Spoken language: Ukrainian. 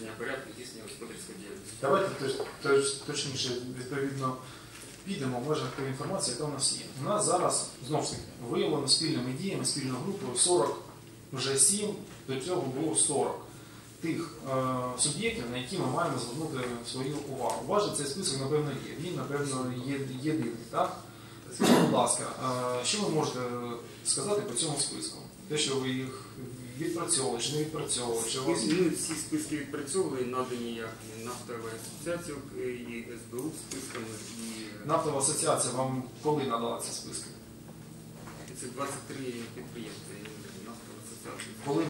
визначення порядку здійснення господарської діяльності. Давайте точ- точ- точніше, відповідно, підемо в межах інформації, яка у нас є. У нас зараз знову ж таки виявлено спільними діями, спільною групою 40, вже 7, до цього було 40 тих е, суб'єктів, на які ми маємо звернути свою увагу. У вас же цей список, напевно, є. Він, напевно, єдиний, так? Скажіть, будь ласка, е, що ви можете сказати по цьому списку? Те, що ви їх відпрацьовували чи не відпрацьовували, чи у вас Ми всі списки відпрацьовували, надані як нафтова асоціація і СБУ списками, і нафтова асоціація вам коли надала ці списки? це 23 підприємства